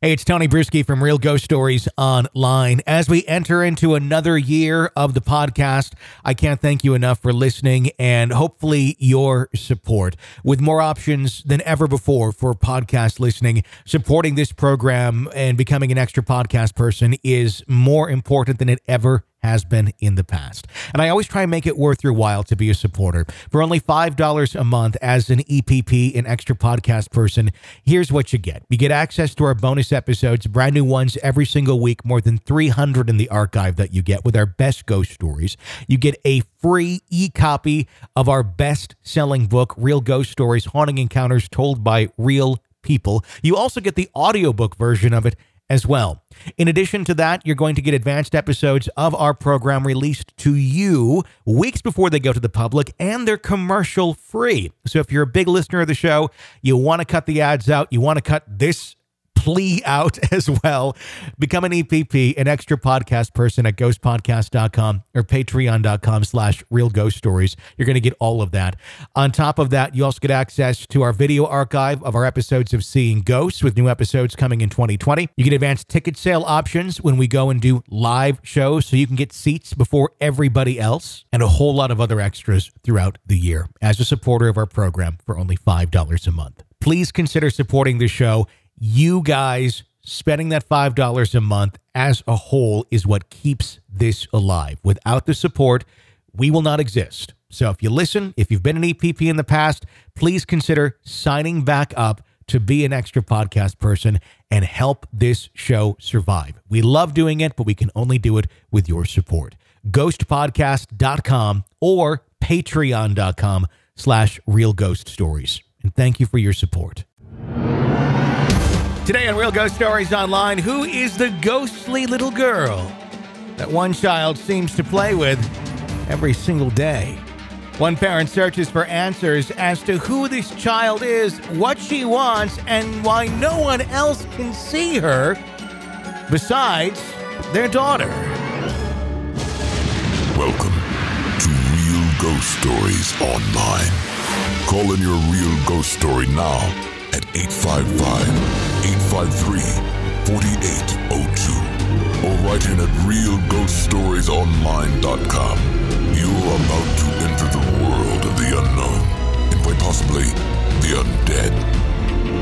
Hey, it's Tony Brueski from Real Ghost Stories Online. As we enter into another year of the podcast, I can't thank you enough for listening and hopefully your support. With more options than ever before for podcast listening, supporting this program and becoming an extra podcast person is more important than it ever has been in the past. And I always try and make it worth your while to be a supporter. For only $5 a month as an EPP, an extra podcast person, here's what you get. You get access to our bonus episodes, brand new ones every single week, more than 300 in the archive that you get with our best ghost stories. You get a free e-copy of our best-selling book, Real Ghost Stories: Haunting Encounters Told by Real People. You also get the audiobook version of it as well. In addition to that, you're going to get advanced episodes of our program released to you weeks before they go to the public, and they're commercial free. So if you're a big listener of the show, you want to cut the ads out, you want to cut this plea out as well. Become an EPP, an extra podcast person at ghostpodcast.com or patreon.com slash real ghost stories. You're going to get all of that. On top of that, you also get access to our video archive of our episodes of Seeing Ghosts with new episodes coming in 2020. You get advanced ticket sale options when we go and do live shows so you can get seats before everybody else and a whole lot of other extras throughout the year as a supporter of our program for only $5 a month. Please consider supporting the show you guys spending that $5 a month as a whole is what keeps this alive. Without the support, we will not exist. So if you listen, if you've been an EPP in the past, please consider signing back up to be an extra podcast person and help this show survive. We love doing it, but we can only do it with your support. Ghostpodcast.com or patreon.com slash real ghost stories. And thank you for your support. Today on Real Ghost Stories Online, who is the ghostly little girl that one child seems to play with every single day? One parent searches for answers as to who this child is, what she wants, and why no one else can see her besides their daughter. Welcome to Real Ghost Stories Online. Call in your real ghost story now at 855 853 4802 or write in at realghoststoriesonline.com. You're about to enter the world of the unknown and quite possibly the undead.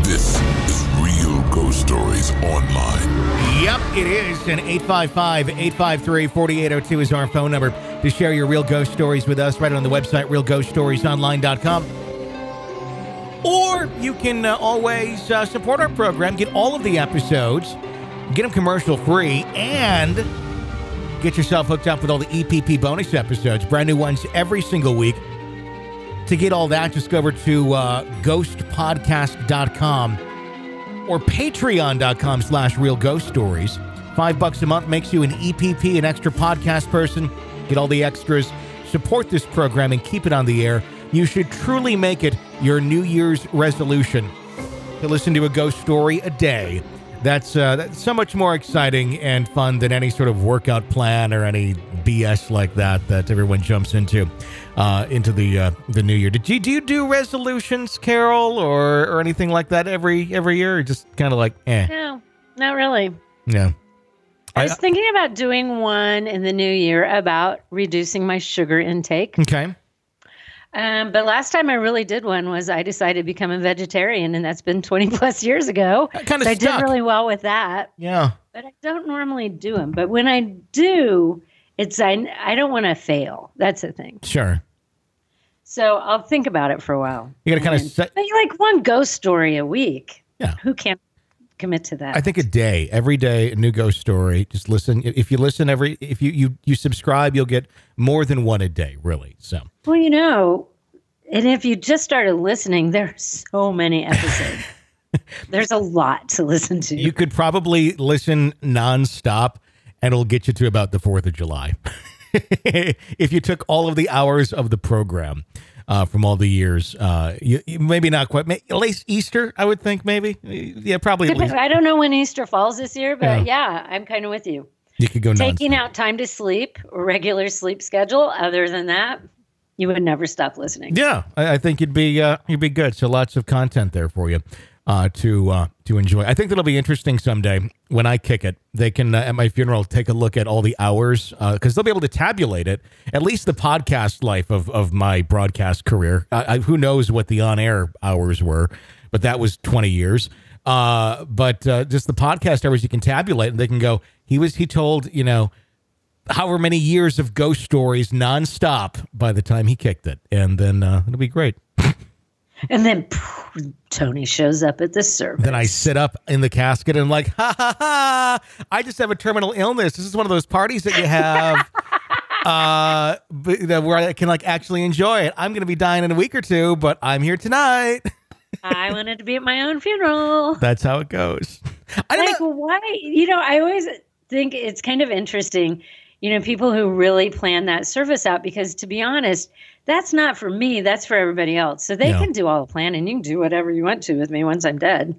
This is Real Ghost Stories Online. Yep, it is. And 855 853 4802 is our phone number to share your real ghost stories with us right on the website, realghoststoriesonline.com. Or you can uh, always uh, support our program, get all of the episodes, get them commercial free, and get yourself hooked up with all the EPP bonus episodes, brand new ones every single week. To get all that, just go over to uh, ghostpodcast.com or patreon.com slash real ghost stories. Five bucks a month makes you an EPP, an extra podcast person. Get all the extras, support this program, and keep it on the air. You should truly make it your New Year's resolution to listen to a ghost story a day. That's, uh, that's so much more exciting and fun than any sort of workout plan or any BS like that that everyone jumps into uh, into the uh, the new year. Did you do you do resolutions, Carol, or or anything like that every every year, or just kind of like eh? No, not really. Yeah. I I- was thinking about doing one in the new year about reducing my sugar intake. Okay. Um, but last time I really did one was I decided to become a vegetarian, and that's been 20 plus years ago. That kinda so I did really well with that. Yeah. But I don't normally do them. But when I do, it's I, I don't want to fail. That's the thing. Sure. So I'll think about it for a while. You got to kind of set. Like one ghost story a week. Yeah. Who can't commit to that? I think a day, every day, a new ghost story. Just listen. If you listen every, if you you you subscribe, you'll get more than one a day. Really. So Well, you know, and if you just started listening, there's so many episodes. there's a lot to listen to. you could probably listen nonstop, and it'll get you to about the Fourth of July. if you took all of the hours of the program uh, from all the years, uh, you, you- maybe not quite. At least Easter, I would think. Maybe. Yeah, probably. I don't know when Easter falls this year, but Yeah. yeah, I'm kind of with you. you could go Taking nonstop. out time to sleep, regular sleep schedule. Other than that, you would never stop listening. Yeah, I, I think you'd be uh, you'd be good. So lots of content there for you. Uh, to uh, to enjoy. I think that'll be interesting someday when I kick it. They can uh, at my funeral take a look at all the hours because they'll be able to tabulate it. At least the podcast life of of my broadcast career. I, who knows what the on air hours were, but that was twenty years. Uh, but uh, just the podcast hours you can tabulate, and they can go. He was he told you know however many years of ghost stories nonstop by the time he kicked it, and then uh, it'll be great. And then Tony shows up at the service. Then I sit up in the casket and I'm like, ha ha ha! I just have a terminal illness. This is one of those parties that you have. uh, where I can like actually enjoy it. I'm going to be dying in a week or two, but I'm here tonight. I wanted to be at my own funeral. That's how it goes. I like, know. why? You know, I always think it's kind of interesting, you know, people who really plan that service out because to be honest, that's not for me. That's for everybody else. So they yeah. can do all the planning. You can do whatever you want to with me once I'm dead.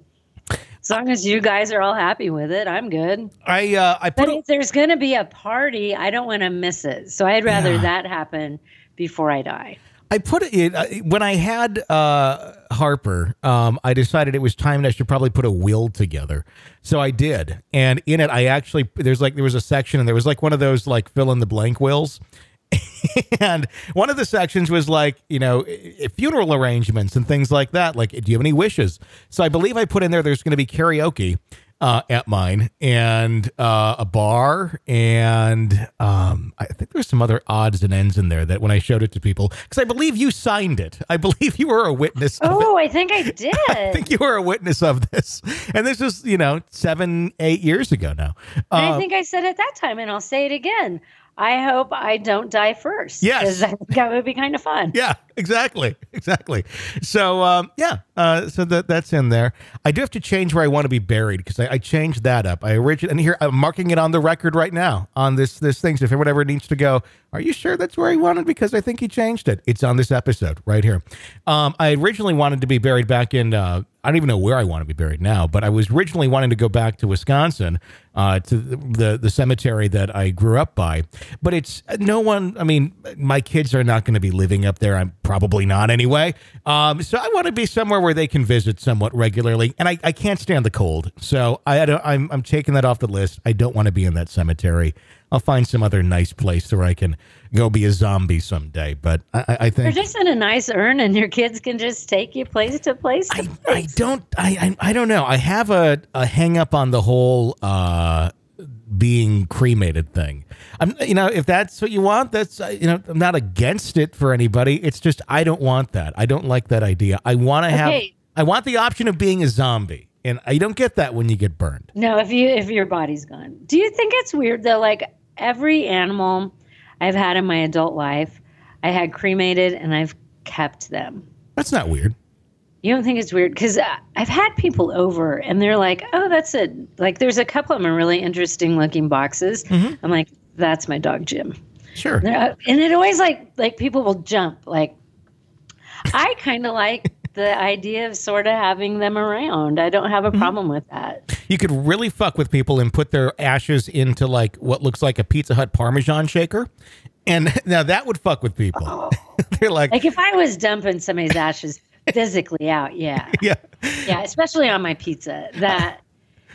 As long as you guys are all happy with it, I'm good. I uh, I put but a- if there's going to be a party, I don't want to miss it. So I'd rather yeah. that happen before I die. I put it in, when I had uh, Harper. Um, I decided it was time that I should probably put a will together. So I did, and in it, I actually there's like there was a section, and there was like one of those like fill in the blank wills, and one of the sections was like, you know, funeral arrangements and things like that. Like, do you have any wishes? So I believe I put in there there's going to be karaoke uh, at mine and uh, a bar. And um, I think there's some other odds and ends in there that when I showed it to people, because I believe you signed it. I believe you were a witness. oh, I think I did. I think you were a witness of this. And this was, you know, seven, eight years ago now. Uh, I think I said at that time, and I'll say it again. I hope I don't die first. Yes, I think that would be kind of fun. Yeah, exactly, exactly. So um, yeah, uh, so that that's in there. I do have to change where I want to be buried because I, I, changed that up. I originally and here I'm marking it on the record right now on this this thing. So if anyone ever needs to go, are you sure that's where he wanted? Because I think he changed it. It's on this episode right here. Um, I originally wanted to be buried back in. Uh, I don't even know where I want to be buried now, but I was originally wanting to go back to Wisconsin, uh, to the the cemetery that I grew up by. But it's no one. I mean, my kids are not going to be living up there. I'm probably not anyway. Um, so I want to be somewhere where they can visit somewhat regularly, and I, I can't stand the cold. So I, I don't, I'm I'm taking that off the list. I don't want to be in that cemetery. I'll find some other nice place where I can go be a zombie someday. But I, I think you're just in a nice urn, and your kids can just take you place to place. To I, place. I don't. I, I, I don't know. I have a a hang up on the whole uh, being cremated thing. I'm, you know, if that's what you want, that's uh, you know, I'm not against it for anybody. It's just I don't want that. I don't like that idea. I want to have. Okay. I want the option of being a zombie and I don't get that when you get burned. No, if you if your body's gone. Do you think it's weird though? Like every animal I've had in my adult life, I had cremated and I've kept them. That's not weird. You don't think it's weird? Because I've had people over and they're like, oh, that's it. Like, there's a couple of them really interesting looking boxes. Mm-hmm. I'm like, that's my dog, Jim. Sure. And it always like, like people will jump. Like, I kind of like the idea of sort of having them around. I don't have a mm-hmm. problem mm-hmm. with that. You could really fuck with people and put their ashes into like what looks like a Pizza Hut Parmesan shaker. And now that would fuck with people. Oh. They're like, like if I was dumping somebody's ashes physically out, yeah, yeah, yeah, especially on my pizza. That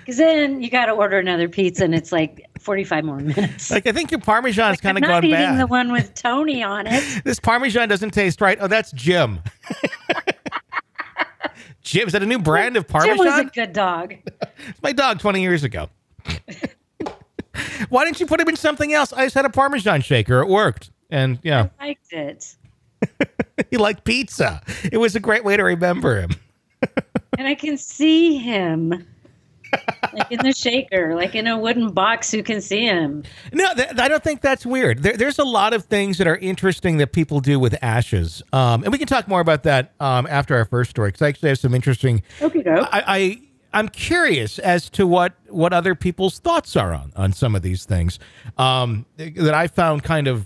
because then you got to order another pizza, and it's like forty-five more minutes. Like I think your Parmesan's like, kind of gone bad. Not eating the one with Tony on it. this Parmesan doesn't taste right. Oh, that's Jim. Jim, is that a new brand of Parmesan? Jim was a good dog. it's my dog 20 years ago. Why didn't you put him in something else? I just had a Parmesan shaker. It worked. And yeah. I liked it. he liked pizza. It was a great way to remember him. and I can see him like in the shaker, like in a wooden box, you can see him. No, th- I don't think that's weird. There, there's a lot of things that are interesting that people do with ashes, um, and we can talk more about that um, after our first story because I actually have some interesting. Okay. I, I I'm curious as to what what other people's thoughts are on on some of these things um, that I found kind of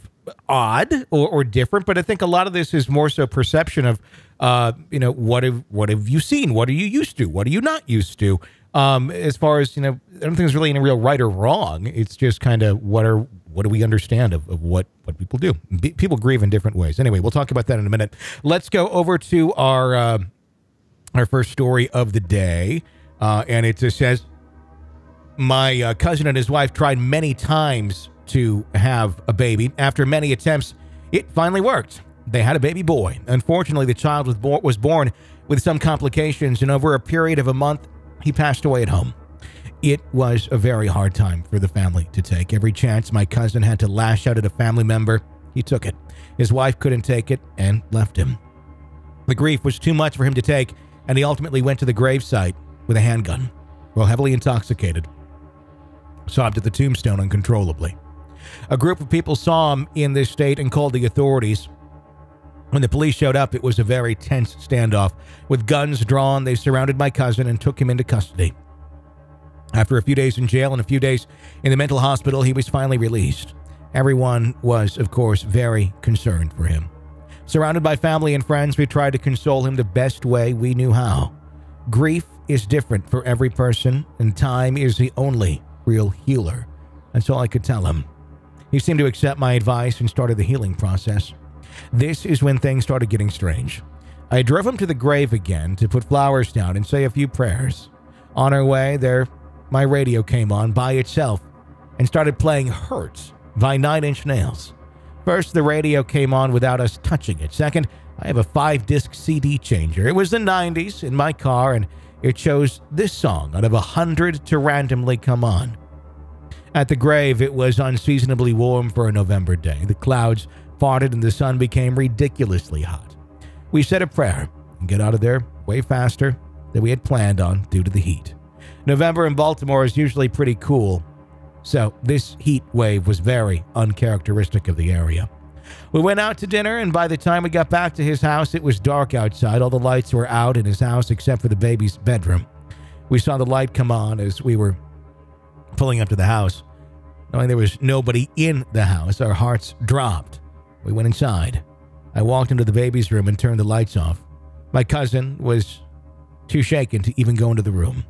odd or, or different. But I think a lot of this is more so perception of, uh, you know, what have what have you seen? What are you used to? What are you not used to? Um, as far as you know, I don't think there's really any real right or wrong. It's just kind of what are what do we understand of, of what what people do? people grieve in different ways. Anyway, we'll talk about that in a minute. Let's go over to our uh, our first story of the day. Uh, and it just says My uh, cousin and his wife tried many times to have a baby. After many attempts, it finally worked. They had a baby boy. Unfortunately, the child was born with some complications, and over a period of a month, he passed away at home. It was a very hard time for the family to take. Every chance my cousin had to lash out at a family member, he took it. His wife couldn't take it and left him. The grief was too much for him to take, and he ultimately went to the gravesite with a handgun while heavily intoxicated. Sobbed at the tombstone uncontrollably. A group of people saw him in this state and called the authorities. When the police showed up, it was a very tense standoff. With guns drawn, they surrounded my cousin and took him into custody. After a few days in jail and a few days in the mental hospital, he was finally released. Everyone was, of course, very concerned for him. Surrounded by family and friends, we tried to console him the best way we knew how. Grief is different for every person, and time is the only real healer. That's all I could tell him. He seemed to accept my advice and started the healing process. This is when things started getting strange. I drove him to the grave again to put flowers down and say a few prayers. On our way there, my radio came on by itself and started playing Hurts by Nine Inch Nails. First, the radio came on without us touching it. Second, I have a five disc CD changer. It was the 90s in my car, and it chose this song out of a hundred to randomly come on. At the grave, it was unseasonably warm for a November day. The clouds farted and the sun became ridiculously hot. We said a prayer and get out of there way faster than we had planned on due to the heat. November in Baltimore is usually pretty cool, so this heat wave was very uncharacteristic of the area. We went out to dinner, and by the time we got back to his house, it was dark outside. All the lights were out in his house except for the baby's bedroom. We saw the light come on as we were pulling up to the house. Knowing there was nobody in the house, our hearts dropped. We went inside. I walked into the baby's room and turned the lights off. My cousin was too shaken to even go into the room.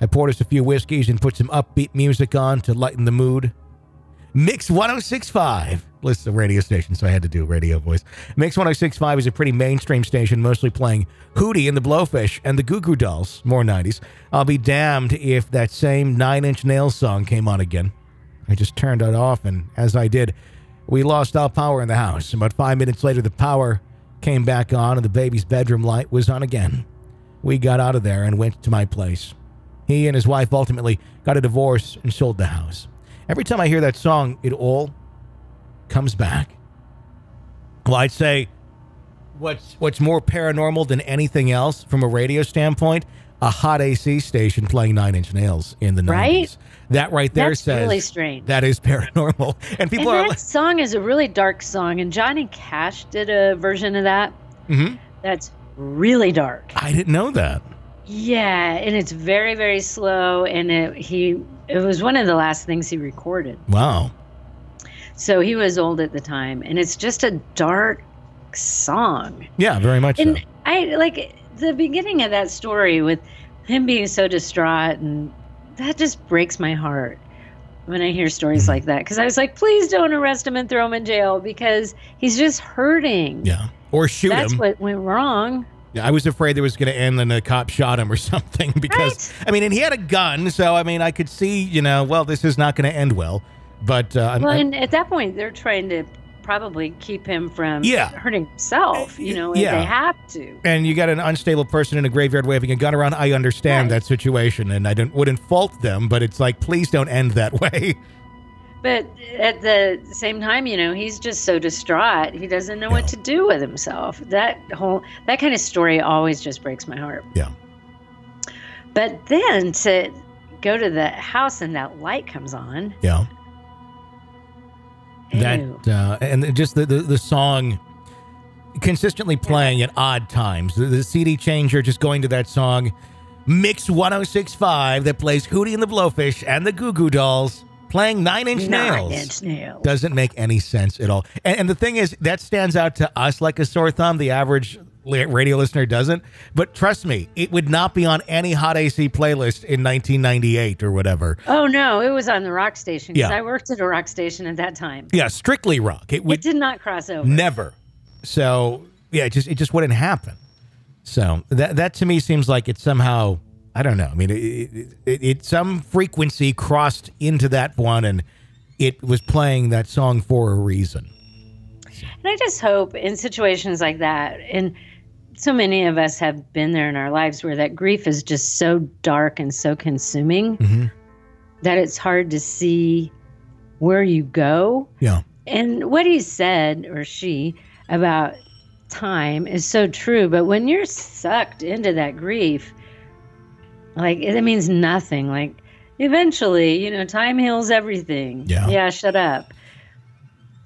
I poured us a few whiskeys and put some upbeat music on to lighten the mood. Mix 1065. Listen to radio station, so I had to do a radio voice. Mix 1065 is a pretty mainstream station, mostly playing Hootie and the Blowfish and the Goo Goo Dolls, more 90s. I'll be damned if that same Nine Inch Nails song came on again. I just turned it off, and as I did, we lost all power in the house. About five minutes later, the power came back on, and the baby's bedroom light was on again. We got out of there and went to my place. He and his wife ultimately got a divorce and sold the house. Every time I hear that song, it all comes back. Well, I'd say what's what's more paranormal than anything else from a radio standpoint, a hot AC station playing Nine Inch Nails in the Right? 90s. That right there That's says really strange. that is paranormal. And people and are that like, song is a really dark song, and Johnny Cash did a version of that. Mhm. That's really dark. I didn't know that. Yeah, and it's very, very slow, and it, he it was one of the last things he recorded. Wow. So he was old at the time, and it's just a dark song. Yeah, very much so. And I like the beginning of that story with him being so distraught, and that just breaks my heart when I hear stories Mm-hmm. like that. Because I was like, please don't arrest him and throw him in jail because he's just hurting. Yeah. Or shoot That's him. That's what went wrong. Yeah, I was afraid it was going to end and the cop shot him or something because I mean, and he had a gun, so I mean, I could see, you know, well, this is not going to end well. But uh, I'm- Well, I'm- and at that point, they're trying to probably keep him from Yeah. hurting himself. You know, if Yeah. they have to. and you got an unstable person in a graveyard waving a gun around. I understand Right. that situation, and I don't, wouldn't fault them, but it's like, please don't end that way. But at the same time, you know, he's just so distraught. He doesn't know what to do with himself. That whole that kind of story always just breaks my heart. Yeah. But then to go to the house and that light comes on. Yeah. That uh, and just the, the the song consistently playing at odd times. The, the CD changer just going to that song, Mix 1065 that plays Hootie and the Blowfish and the Goo Goo Dolls playing Nine Inch Nails. Nine inch nails. Doesn't make any sense at all. And, and the thing is, that stands out to us like a sore thumb. The average radio listener doesn't. But trust me, it would not be on any Hot AC playlist in 1998 or whatever. Oh no, it was on the rock station because Yeah. I worked at a rock station at that time. Yeah, strictly rock. It It did not cross over. never. So yeah, it just it just wouldn't happen. So that that to me seems like it's somehow I don't know. I mean, it, it, it, it some frequency crossed into that one, and it was playing that song for a reason. And I just hope in situations like that, and so many of us have been there in our lives where that grief is just so dark and so consuming Mhm. that it's hard to see where you go. Yeah. And what he said, or she, about time is so true. But when you're sucked into that grief, like it means nothing. Like eventually, you know, time heals everything. Yeah. Yeah, shut up.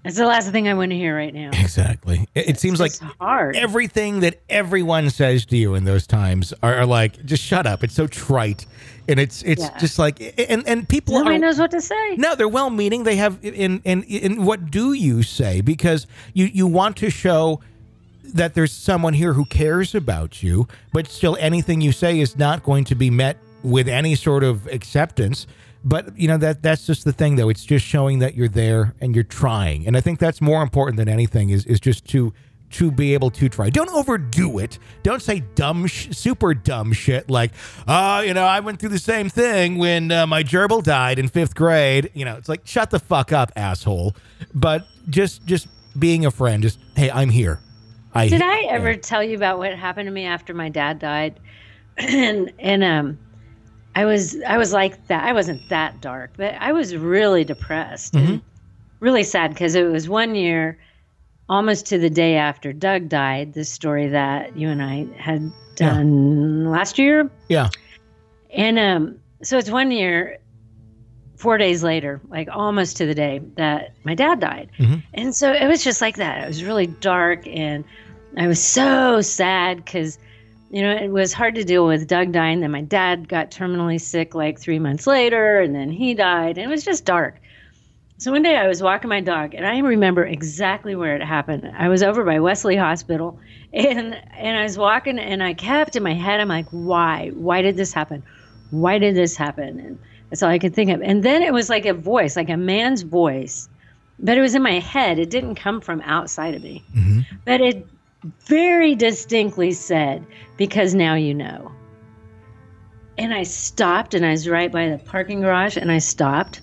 It's the last thing I want to hear right now. Exactly. It, it seems like hard. everything that everyone says to you in those times are, are like, just shut up. It's so trite, and it's it's Yeah. just like, and and people Nobody are, knows what to say. No, they're well meaning. They have in in in what do you say? Because you you want to show that there's someone here who cares about you, but still anything you say is not going to be met with any sort of acceptance. But you know that that's just the thing though. It's just showing that you're there and you're trying. And I think that's more important than anything is is just to to be able to try. Don't overdo it. Don't say dumb, sh- super dumb shit like, oh, you know, I went through the same thing when uh, my gerbil died in fifth grade. You know, it's like, shut the fuck up, asshole. But just, just being a friend, just, hey, I'm here. I Did I ever tell you about what happened to me after my dad died? and and um I was I was like that. I wasn't that dark, but I was really depressed and really sad because it was one year almost to the day after Doug died, this story that you and I had Yeah. done last year. Yeah. And um so it's one year four days later, like almost to the day that my dad died. Mhm. And so it was just like that. It was really dark and I was so sad because, you know, it was hard to deal with Doug dying. Then my dad got terminally sick like three months later, and then he died. And it was just dark. So one day I was walking my dog, and I remember exactly where it happened. I was over by Wesley Hospital, and and I was walking, and I kept in my head, I'm like, why? Why did this happen? Why did this happen? And that's all I could think of. And then it was like a voice, like a man's voice, but it was in my head. It didn't come from outside of me, Mhm. but it very distinctly said, "Because now you know." And I stopped, and I was right by the parking garage, and I stopped.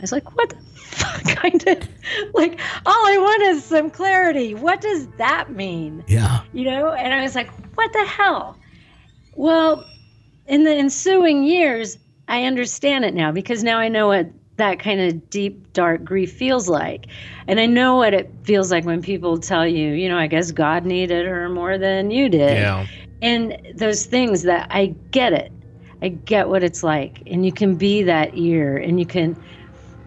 I was like, what the fuck? I did. Like, all I want is some clarity. What does that mean? Yeah. You know? And I was like, what the hell? Well, in the ensuing years, I understand it now because now I know what that kind of deep, dark grief feels like. And I know what it feels like when people tell you, you know, I guess God needed her more than you did Yeah. and those things that I get it. I get what it's like. And you can be that ear and you can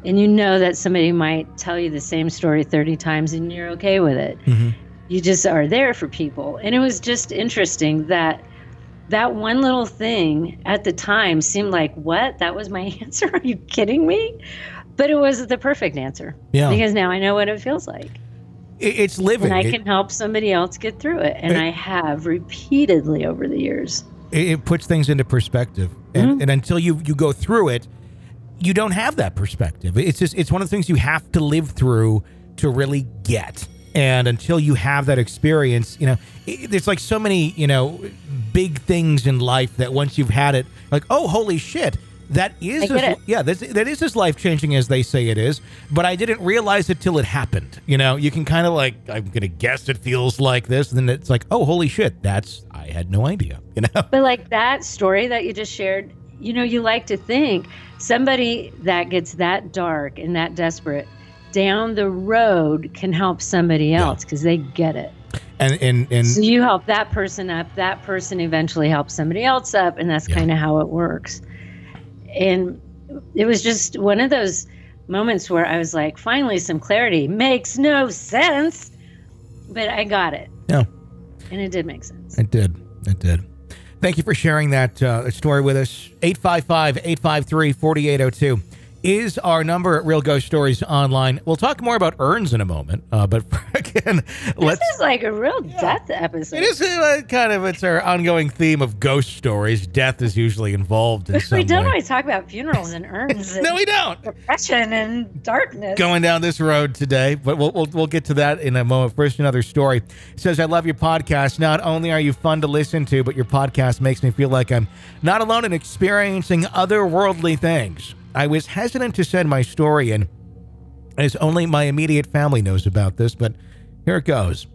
and you know that somebody might tell you the same story 30 times and you're okay with it. Mhm. You just are there for people. And it was just interesting that that one little thing at the time seemed like, what? That was my answer? Are you kidding me? But it was the perfect answer. Yeah. Because now I know what it feels like. It's living. And I It- can help somebody else get through it. And It- I have repeatedly over the years. it, it puts things into perspective and, mm-hmm. and until you you go through it you don't have that perspective it's just it's one of the things you have to live through to really get and until you have that experience you know it, there's like so many you know big things in life that once you've had it like oh holy shit that is as, yeah that's, that is as life changing as they say it is but i didn't realize it till it happened you know? You can kind of like i'm gonna guess it feels like this and then it's like oh holy shit that's i had no idea you know? But like that story that you just shared, you know, you like to think somebody that gets that dark and that desperate down the road can help somebody else because they get it. and and and So you help that person up, that person eventually helps somebody else up, and that's Yeah. kind of how it works. And it was just one of those moments where I was like, finally, some clarity makes no sense, but I got it. Yeah. And it did make sense. It did. It did. Thank you for sharing that uh, story with us. 855 853 4802 is our number at Real Ghost Stories Online. We'll talk more about urns in a moment, uh, but again, let's. This is like a real death episode. It is uh, kind of it's our ongoing theme of ghost stories. Death is usually involved in some we don't way. always talk about funerals and urns. No, and we don't. Depression and darkness. Going down this road today, but we'll, we'll we'll get to that in a moment. First, another story It says, "I love your podcast. Not only are you fun to listen to, but your podcast makes me feel like I'm not alone in experiencing otherworldly things." I was hesitant to send my story in, as only my immediate family knows about this, but here it goes.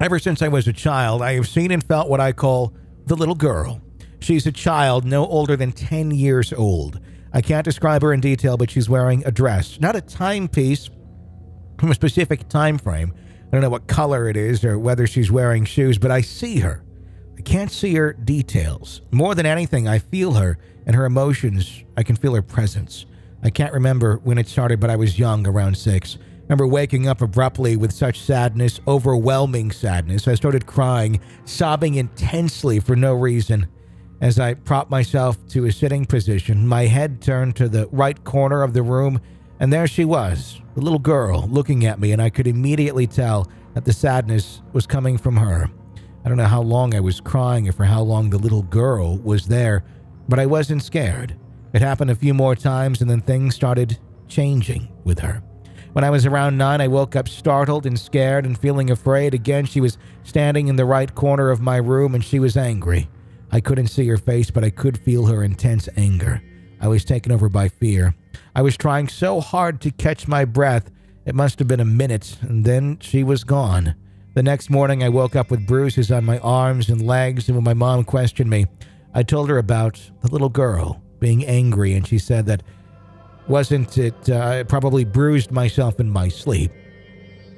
Ever since I was a child, I have seen and felt what I call the little girl. She's a child no older than 10 years old. I can't describe her in detail, but she's wearing a dress, not a timepiece from a specific time frame. I don't know what color it is or whether she's wearing shoes, but I see her. I can't see her details. More than anything, I feel her and her emotions. I can feel her presence. I can't remember when it started, but I was young, around six. I remember waking up abruptly with such sadness, overwhelming sadness. I started crying, sobbing intensely for no reason. As I propped myself to a sitting position, my head turned to the right corner of the room, and there she was, the little girl, looking at me, and I could immediately tell that the sadness was coming from her. I don't know how long I was crying or for how long the little girl was there, but I wasn't scared. It happened a few more times, and then things started changing with her. When I was around nine, I woke up startled and scared and feeling afraid. Again, she was standing in the right corner of my room and she was angry. I couldn't see her face, but I could feel her intense anger. I was taken over by fear. I was trying so hard to catch my breath. It must have been a minute, and then she was gone. The next morning, I woke up with bruises on my arms and legs, and when my mom questioned me, I told her about the little girl being angry, and she said that wasn't it uh, probably bruised myself in my sleep.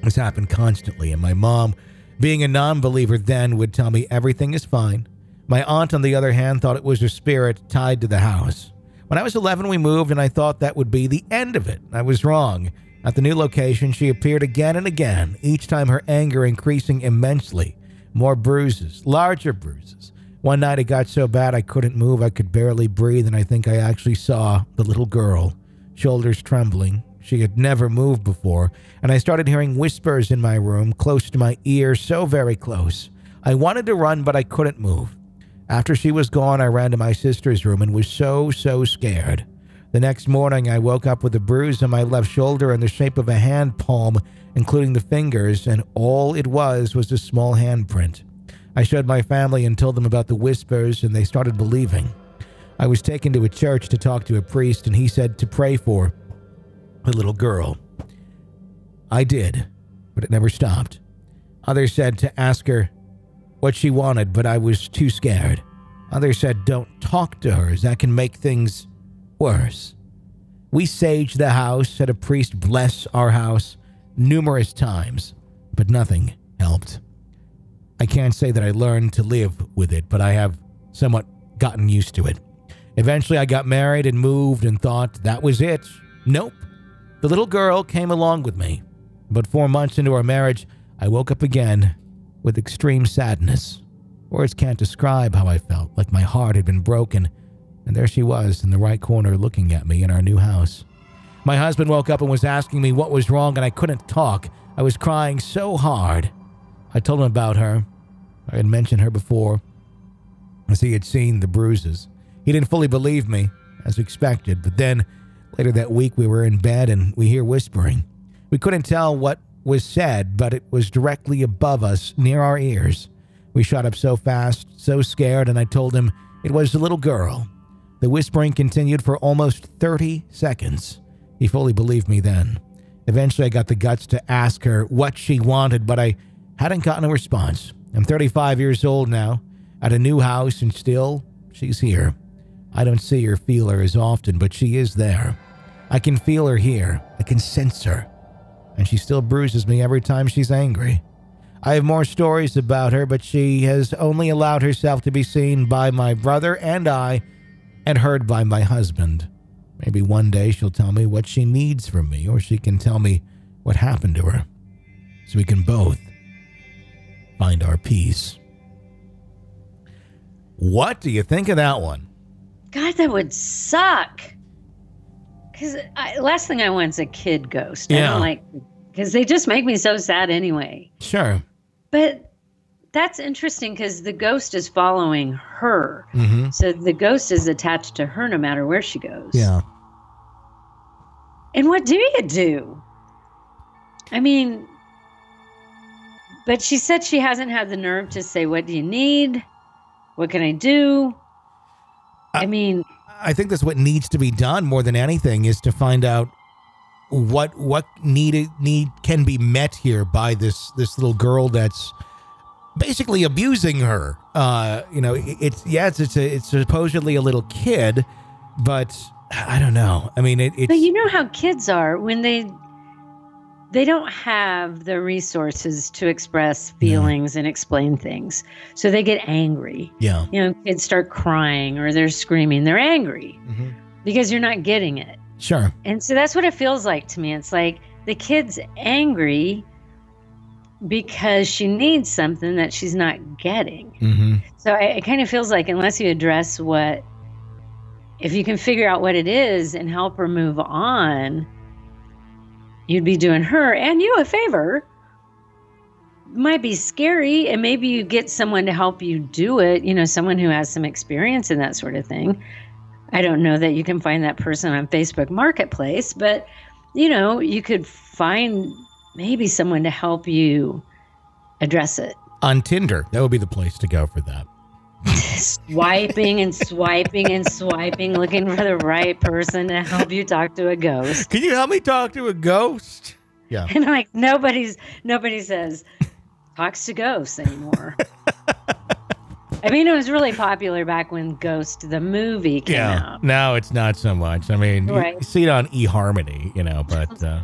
This happened constantly, and my mom, being a non believer then, would tell me everything is fine. My aunt, on the other hand, thought it was a spirit tied to the house. When I was 11, we moved, and I thought that would be the end of it. I was wrong. At the new location, she appeared again and again, each time her anger increasing immensely. More bruises, larger bruises. One night it got so bad I couldn't move, I could barely breathe, and I think I actually saw the little girl, shoulders trembling. She had never moved before, and I started hearing whispers in my room, close to my ear, so very close. I wanted to run, but I couldn't move. After she was gone, I ran to my sister's room and was so, so scared. The next morning, I woke up with a bruise on my left shoulder in the shape of a hand palm, including the fingers, and all it was was a small handprint. I showed my family and told them about the whispers, and they started believing. I was taken to a church to talk to a priest, and he said to pray for a little girl. I did, but it never stopped. Others said to ask her what she wanted, but I was too scared. Others said, Don't talk to her, as that can make things worse. We sage the house, had a priest bless our house numerous times, but nothing helped. I can't say that I learned to live with it, but I have somewhat gotten used to it. Eventually, I got married and moved and thought that was it. Nope. The little girl came along with me. But four months into our marriage, I woke up again with extreme sadness. Words can't describe how I felt, like my heart had been broken. And there she was in the right corner looking at me in our new house. My husband woke up and was asking me what was wrong, and I couldn't talk. I was crying so hard. I told him about her. I had mentioned her before, as he had seen the bruises. He didn't fully believe me, as expected, but then later that week we were in bed and we hear whispering. We couldn't tell what was said, but it was directly above us, near our ears. We shot up so fast, so scared, and I told him it was the little girl. The whispering continued for almost 30 seconds. He fully believed me then. Eventually, I got the guts to ask her what she wanted, but I hadn't gotten a response. I'm 35 years old now, at a new house, and still, she's here. I don't see or feel her as often, but she is there. I can feel her here. I can sense her. And she still bruises me every time she's angry. I have more stories about her, but she has only allowed herself to be seen by my brother and I, and heard by my husband. Maybe one day she'll tell me what she needs from me, or she can tell me what happened to her, so we can both find our peace. What do you think of that one? God, that would suck. Because last thing I want is a kid ghost. Yeah. I don't like because they just make me so sad anyway. Sure. But that's interesting because the ghost is following her. hmm So the ghost is attached to her no matter where she goes. Yeah. And what do you do? I mean, but she said she hasn't had the nerve to say, What do you need? What can I do? I mean, I think that's what needs to be done more than anything is to find out what what needed need can be met here by this this little girl that's basically abusing her. Uh, you know, it- it's yes, it's a it's supposedly a little kid, but I don't know. I mean, it, it's but you know how kids are when they they don't have the resources to express feelings and explain things. So they get angry. yeah, You know, kids start crying or they're screaming. They're angry Mhm. because you're not getting it. sure, And so that's what it feels like to me. It's like the kid's angry because she needs something that she's not getting. hmm So I, it kind of feels like unless you address what, if you can figure out what it is and help her move on, you'd be doing her and you a favor. Might be scary, and maybe you get someone to help you do it, you know, someone who has some experience in that sort of thing. I don't know that you can find that person on Facebook Marketplace, but you know, you could find maybe someone to help you address it. on Tinder, that would be the place to go for that. swiping and swiping and swiping, looking for the right person to help you talk to a ghost. Can you help me talk to a ghost? Yeah, And like nobody's nobody says talks to ghosts anymore. I mean, it was really popular back when Ghost the movie came yeah. out. Now it's not so much. I mean, you- Right. you see it on eHarmony, you know, but. Uh,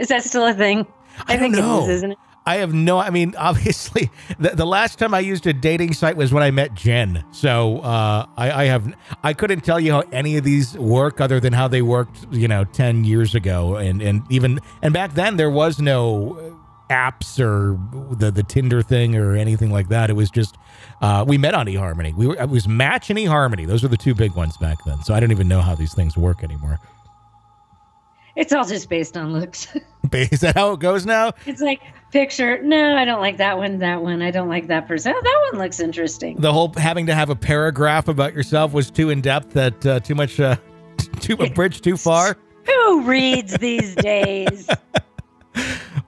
Is that still a thing? I don't think know. it is, isn't it? I have no. I mean, obviously, the, the last time I used a dating site was when I met Jen. So uh, I, I have. I couldn't tell you how any of these work, other than how they worked, you know, ten years ago, and and even and back then there was no apps or the the Tinder thing or anything like that. It was just uh, we met on eHarmony. We were it was Match and eHarmony. Those were the two big ones back then. So I don't even know how these things work anymore. It's all just based on looks. Is that how it goes now? it's like picture. No, I don't like that one. That one. I don't like that person. Oh, that one looks interesting. the whole having to have a paragraph about yourself was too in depth that uh, too much uh, too a bridge too far Who reads these days?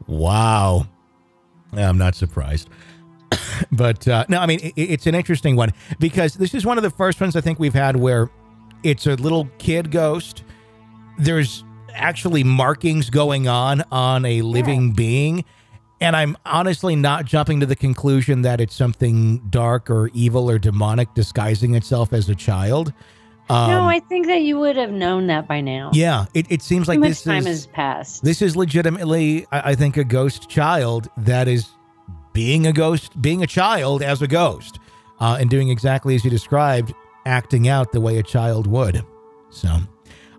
wow i'm not surprised but uh, no i mean it, it's an interesting one because this is one of the first ones i think we've had where it's a little kid ghost there's actually markings going on on a living being. And i'm honestly not jumping to the conclusion that it's something dark or evil or demonic disguising itself as a child. Um, no, I think that you would have known that by now. yeah it, it seems Too like this time is has passed. this is legitimately I, I think a ghost child that is being a ghost being a child as a ghost uh, and doing exactly as you described acting out the way a child would. So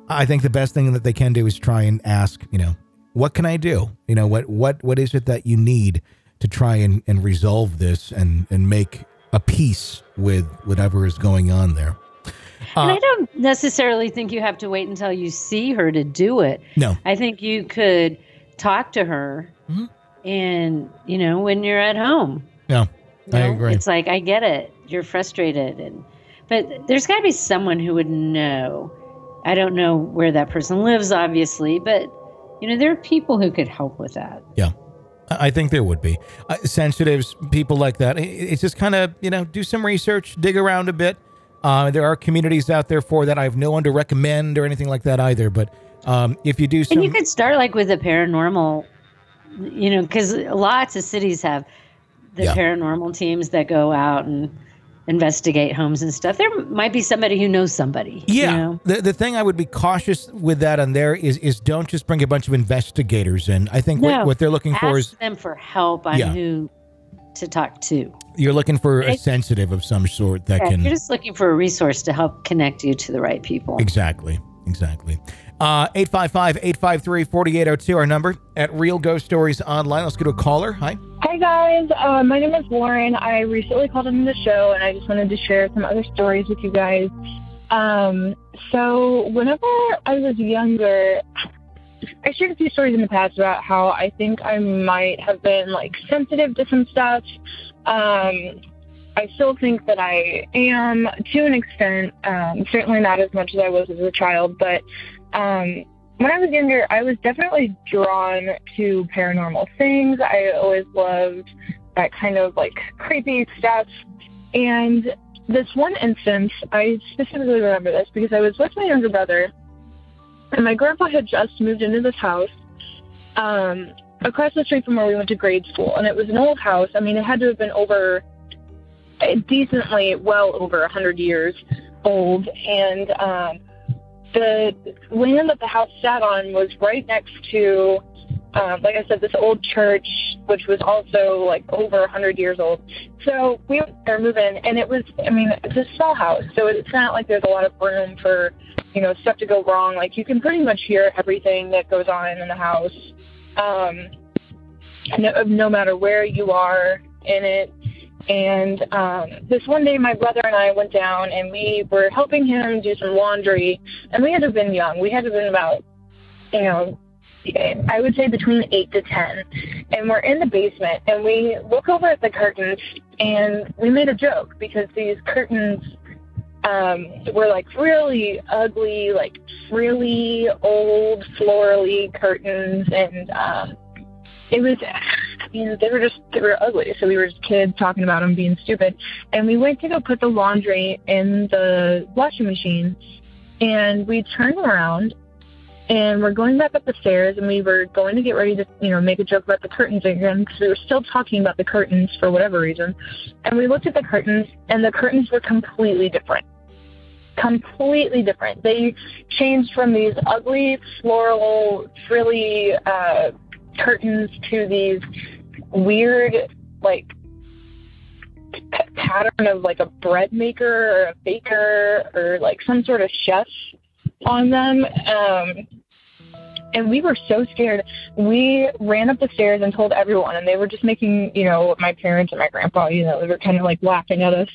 i think the best thing that they can do is try and ask you know what can i do you know what what what is it that you need to try and, and resolve this and and make a peace with whatever is going on there and uh, I don't necessarily think you have to wait until you see her to do it. no I think you could talk to her Mhm. and, you know, when you're at home. no you I agree. It's like I get it. You're frustrated and but there's got to be someone who would know. I don't know where that person lives obviously, but you know, there are people who could help with that. Yeah. I think there would be uh, sensitives, people like that. It's just kind of you know do some research, dig around a bit. Uh, there are communities out there for that. I have no one to recommend or anything like that either. But um, if you do some, And you could start like with the paranormal, you know, because lots of cities have the Yeah. paranormal teams that go out and investigate homes and stuff. There might be somebody who knows somebody. you yeah, know? the the thing I would be cautious with that on there is is don't just bring a bunch of investigators in. I think what, No, what they're looking for is them for help on Yeah. who to talk to. you're looking for a sensitive of some sort that Yeah, can You're just looking for a resource to help connect you to the right people. Exactly. Exactly. Uh, 855 853 4802, our number at Real Ghost Stories Online. Let's go to a caller. Hi. Hi guys, uh, my name is Lauren. I recently called into the show and I just wanted to share some other stories with you guys. Um, so whenever I was younger, I shared a few stories in the past about how I think I might have been like sensitive to some stuff. Um, I still think that I am to an extent, um, certainly not as much as I was as a child, but um, when I was younger, I was definitely drawn to paranormal things. I always loved that kind of like creepy stuff. And this one instance, I specifically remember this because I was with my younger brother, and my grandpa had just moved into this house um, across the street from where we went to grade school. And it was an old house. I mean, it had to have been over decently well over a 100 years old. And um, the land that the house sat on was right next to um, like I said, this old church, which was also like over 100 years old. So we were moving, and it was, I mean, it's a small house, so it's not like there's a lot of room for, you know, stuff to go wrong. Like you can pretty much hear everything that goes on in the house, um, no, no matter where you are in it. And um, this one day, my brother and I went down, and we were helping him do some laundry, and we had to have been young. We had to have been about, you know, I would say between eight to ten. And we're in the basement and we look over at the curtains and we made a joke because these curtains um, were like really ugly, like frilly, old, florally curtains and um, it was I mean, they were just they were ugly. So we were just kids talking about them being stupid. And we went to go put the laundry in the washing machine and we turned around and we're going back up the stairs and we were going to get ready to you know make a joke about the curtains again because we were still talking about the curtains for whatever reason and we looked at the curtains and the curtains were completely different completely different they changed from these ugly floral frilly uh, curtains to these weird like pattern of like a bread maker or a baker or like some sort of chef on them. Um, and we were so scared. We ran up the stairs and told everyone, and they were just making, you know, my parents and my grandpa, you know, they were kind of like laughing at us.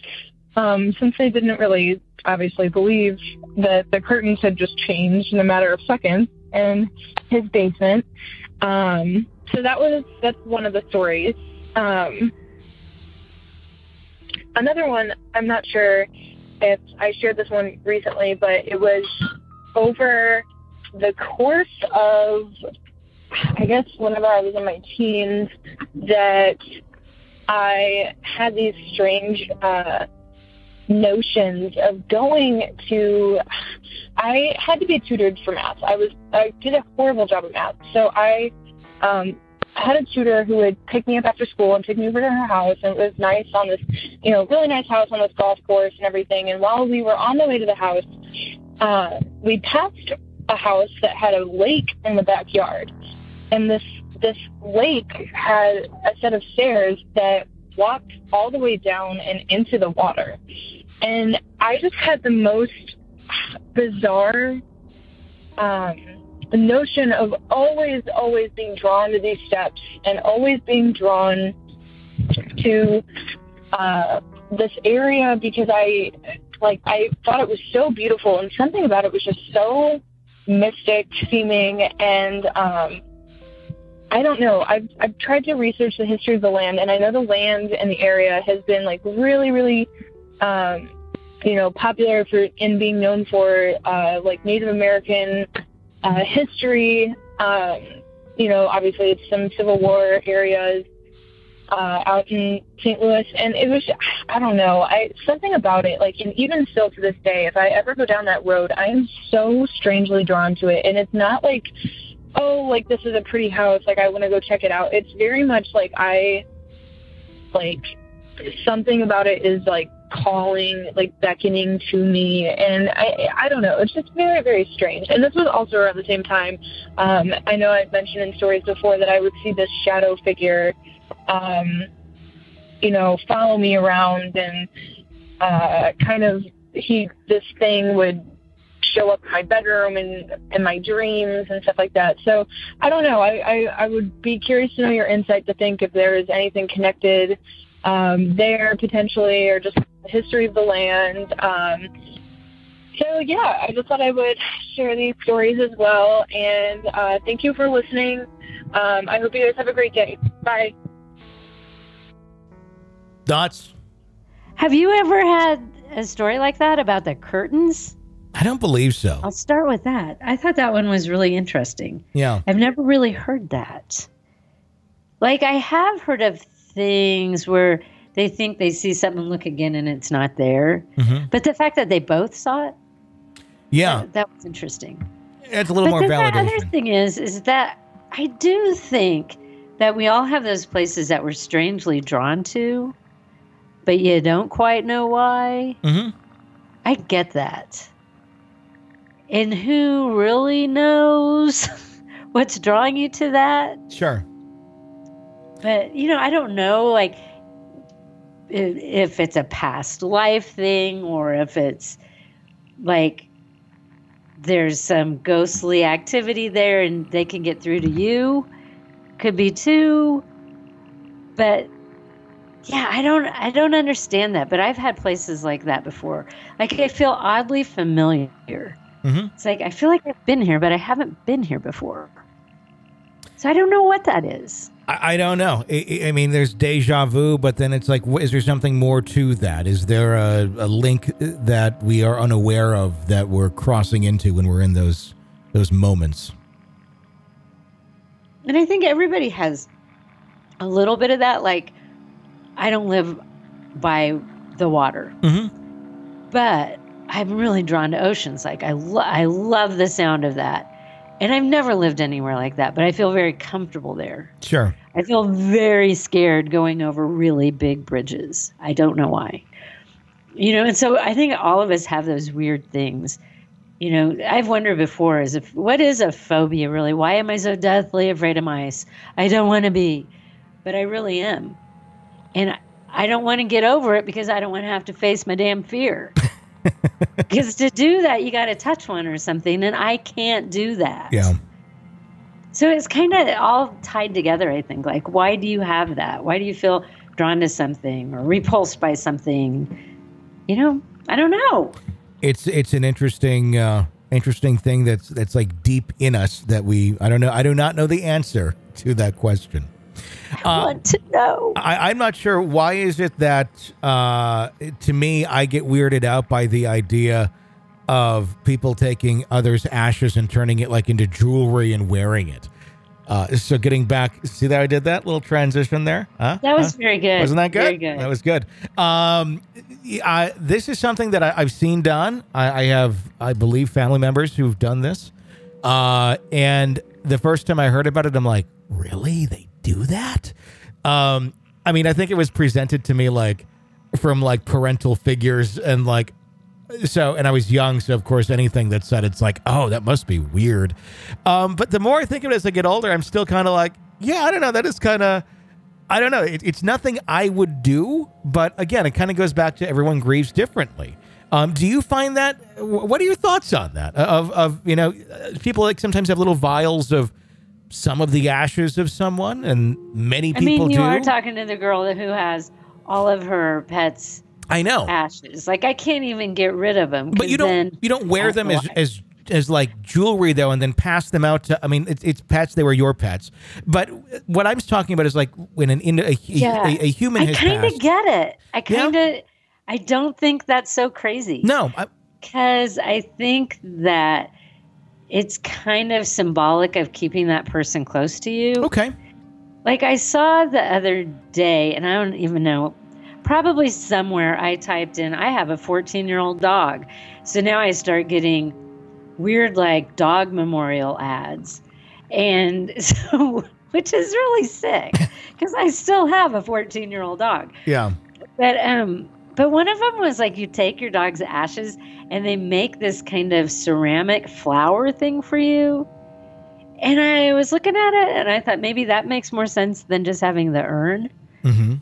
Um, since they didn't really obviously believe that the curtains had just changed in a matter of seconds in his basement. Um, so that was that's one of the stories. Um, another one, I'm not sure if I shared this one recently, but it was over the course of, I guess, whenever I was in my teens, that I had these strange uh, notions of going to. I had to be tutored for math. I was I did a horrible job at math, so I um, had a tutor who would pick me up after school and take me over to her house, and it was nice on this, you know, really nice house on this golf course and everything. And while we were on the way to the house, uh, we passed a house that had a lake in the backyard, and this this lake had a set of stairs that walked all the way down and into the water. And I just had the most bizarre um, notion of always, always being drawn to these steps and always being drawn to uh, this area because I like I thought it was so beautiful and something about it was just so mystic seeming and um I don't know. I've I've tried to research the history of the land and I know the land and the area has been like really, really um you know, popular for in being known for uh like Native American uh history. Um, you know, obviously it's some Civil War areas uh, out in St. Louis, and it was I don't know, I something about it. Like, and even still to this day, if I ever go down that road, I am so strangely drawn to it, and it's not like, oh, like this is a pretty house, like I want to go check it out. It's very much like I, like, something about it is like calling, like beckoning to me, and I I don't know. It's just very very strange. And this was also around the same time. Um, I know I've mentioned in stories before that I would see this shadow figure um, you know, follow me around and uh, kind of he this thing would show up in my bedroom and in my dreams and stuff like that. So I don't know. I, I, I would be curious to know your insight to think if there is anything connected um, there potentially or just the history of the land. Um, So yeah, I just thought I would share these stories as well. And uh, thank you for listening. Um, I hope you guys have a great day. Bye. Thoughts? Have you ever had a story like that about the curtains? I don't believe so. I'll start with that. I thought that one was really interesting. Yeah. I've never really heard that. Like, I have heard of things where they think they see something, look again, and it's not there. hmm But the fact that they both saw it, Yeah. that, that was interesting. It's a little but more then the other thing is, is that I do think that we all have those places that we're strangely drawn to, but you don't quite know why. hmm I get that. And who really knows what's drawing you to that? Sure. But, you know, I don't know, like, if, if it's a past life thing or if it's like there's some ghostly activity there and they can get through to you. Could be too. But yeah, I don't I don't understand that, but I've had places like that before. Like I feel oddly familiar. hmm It's like I feel like I've been here, but I haven't been here before. So I don't know what that is. I, I don't know. I, I mean, there's deja vu, but then it's like, is there something more to that? Is there a, a link that we are unaware of that we're crossing into when we're in those those moments? And I think everybody has a little bit of that. Like, I don't live by the water, Mm-hmm. but I'm really drawn to oceans. Like, I, lo- I love the sound of that. And I've never lived anywhere like that, but I feel very comfortable there. Sure. I feel very scared going over really big bridges. I don't know why. You know, and so I think all of us have those weird things. You know, I've wondered before is if what is a phobia really? Why am I so deathly afraid of mice? I don't want to be, but I really am. And I- I don't want to get over it because I don't want to have to face my damn fear. Because to do that, you got to touch one or something, and I can't do that. Yeah. So it's kind of all tied together, I think. Like, why do you have that? Why do you feel drawn to something or repulsed by something? You know, I don't know. It's it's an interesting uh, interesting thing that's that's like deep in us that we I don't know I do not know the answer to that question. I Uh, want to know. I, I'm not sure why is it that uh, to me I get weirded out by the idea of people taking others' ashes and turning it like into jewelry and wearing it. Uh, so getting back, see that I did that little transition there? Huh? That was Huh? very good. Wasn't that good? Very good. That was good. Um, I, this is something that I, I've seen done. I, I have, I believe, family members who've done this. Uh, and the first time I heard about it, I'm like, really? They do that? Um, I mean, I think it was presented to me like from like parental figures and like so and I was young, so of course anything that said it's like, oh, that must be weird. Um, but the more I think of it as I get older, I'm still kind of like, yeah, I don't know. That is kind of, I don't know. It, it's nothing I would do, but again, it kind of goes back to everyone grieves differently. Um, do you find that? What are your thoughts on that? Of, of you know, uh, people like sometimes have little vials of some of the ashes of someone, and many I people mean, you do. are talking to the girl who has all of her pets' I know, ashes. Like, I can't even get rid of them. but you don't you don't wear them as as as like jewelry though, and then pass them out to. I mean, it's, it's pets; they were your pets. But what I'm talking about is like when an in, a, Yeah. a, a human I kind of get it. I kind of. I don't think that's so crazy. no, I, because I think that it's kind of symbolic of keeping that person close to you. okay, Like I saw the other day, and I don't even know, probably somewhere I typed in, I have a 14 year old dog. So now I start getting weird, like dog memorial ads. And so, which is really sick because I still have a 14 year old dog. yeah, But um, but one of them was like you take your dog's ashes and they make this kind of ceramic flower thing for you. And I was looking at it and I thought maybe that makes more sense than just having the urn. hmm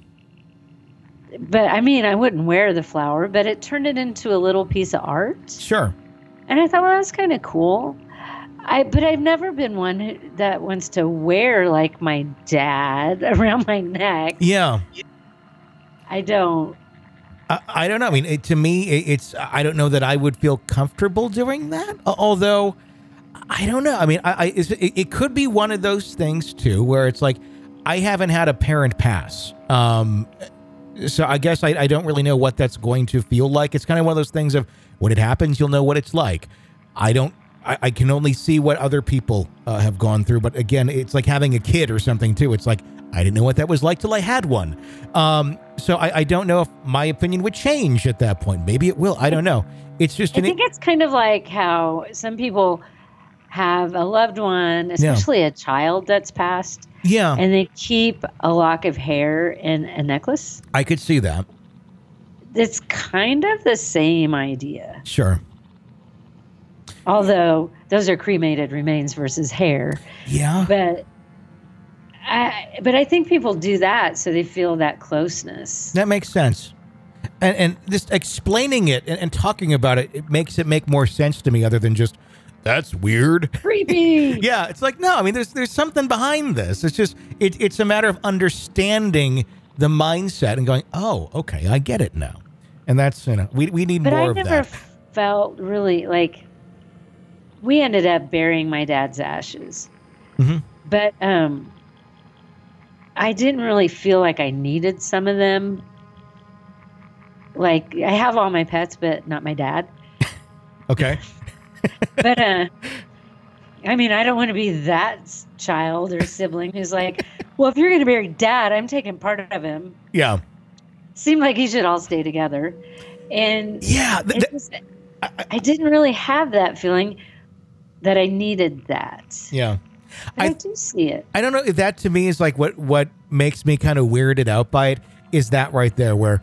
But I mean, I wouldn't wear the flower, but it turned it into a little piece of art. sure, And I thought, well, that's kind of cool. I but I've never been one who, that wants to wear like my dad around my neck. yeah. I don't. I, don't know. I mean, it, to me, it, it's I don't know that I would feel comfortable doing that. Although, I don't know. I mean, I, I it, it could be one of those things too, where it's like I haven't had a parent pass. Um, so I guess I, I don't really know what that's going to feel like. It's kind of one of those things of when it happens, you'll know what it's like. I don't. I, I can only see what other people uh, have gone through. But again, it's like having a kid or something too. It's like I didn't know what that was like till I had one. Um, so I, I, don't know if my opinion would change at that point. Maybe it will. I don't know. It's just. I think it's kind of like how some people have a loved one, especially yeah. a child that's passed. Yeah. And they keep a lock of hair in a necklace. I could see that. It's kind of the same idea. Sure. Although those are cremated remains versus hair. Yeah. But I, but I think people do that so they feel that closeness. That makes sense. And, and just explaining it and, and, talking about it, it makes it make more sense to me other than just, that's weird. Creepy. yeah. It's like, no, I mean, there's, there's something behind this. It's just, it, it's a matter of understanding the mindset and going, oh, okay, I get it now. And that's, you know, we, we need but more I of that. But I never felt really like, we ended up burying my dad's ashes. Mm-hmm. But, um, I didn't really feel like I needed some of them. Like I have all my pets, but not my dad. okay. but uh I mean, I don't want to be that child or sibling who's like, well, if you're going to bury dad, I'm taking part of him. Yeah. Seemed like he should all stay together. And yeah, th- just, I, I, didn't really have that feeling that I needed that. Yeah. I, I, do see it. I don't know if that to me is like what what makes me kind of weirded out by it is that right there where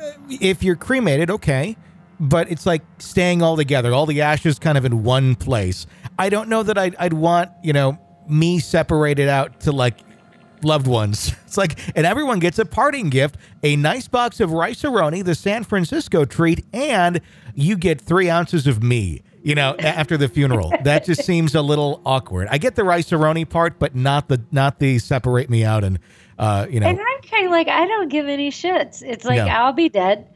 uh, if you're cremated, okay, but it's like staying all together, all the ashes kind of in one place. I don't know that I'd, I'd want you know me separated out to like loved ones. It's like, and everyone gets a parting gift a nice box of Rice-A-Roni, the San Francisco treat, and you get three ounces of me you know, after the funeral. That just seems a little awkward. I get the Rice-A-Roni part, but not the not the separate me out and uh, you know. And I'm kind of like I don't give any shits. It's like I'll be dead.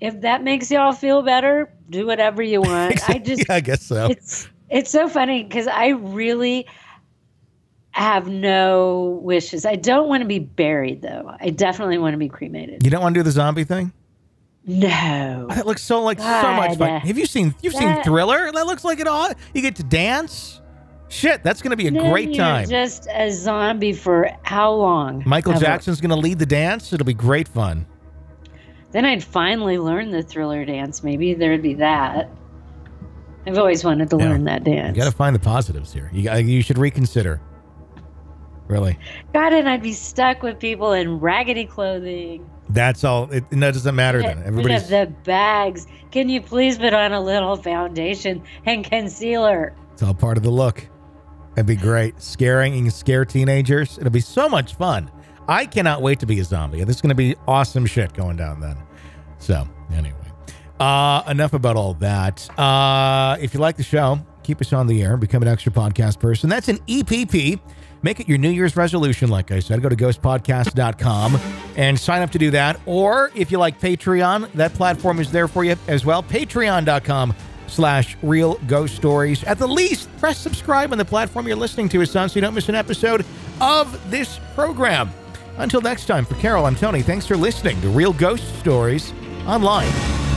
If that makes y'all feel better, do whatever you want. I just yeah, I guess so. It's it's so funny because I really have no wishes. I don't want to be buried though. I definitely want to be cremated. You don't want to do the zombie thing? No. That looks so like God. so much fun. Have you seen you've that, seen Thriller? That looks like it all. You get to dance. Shit, that's going to be a great time. Just a zombie for how long? Michael ever? Jackson's going to lead the dance. It'll be great fun. Then I'd finally learn the Thriller dance. Maybe there'd be that. I've always wanted to yeah. learn that dance. You got to find the positives here. You uh, you should reconsider. Really. God, and I'd be stuck with people in raggedy clothing. That's all. It, that doesn't matter then. Everybody. The bags. Can you please put on a little foundation and concealer? It's all part of the look. That'd be great. Scaring and scare teenagers. It'll be so much fun. I cannot wait to be a zombie. This is going to be awesome shit going down then. So, anyway. Uh, enough about all that. Uh, if you like the show, keep us on the air, become an extra podcast person. That's an EPP. Make it your New Year's resolution, like I said. Go to ghostpodcast.com and sign up to do that. Or if you like Patreon, that platform is there for you as well. Patreon.com slash real ghost stories. At the least, press subscribe on the platform you're listening to us on so you don't miss an episode of this program. Until next time, for Carol, I'm Tony. Thanks for listening to Real Ghost Stories Online.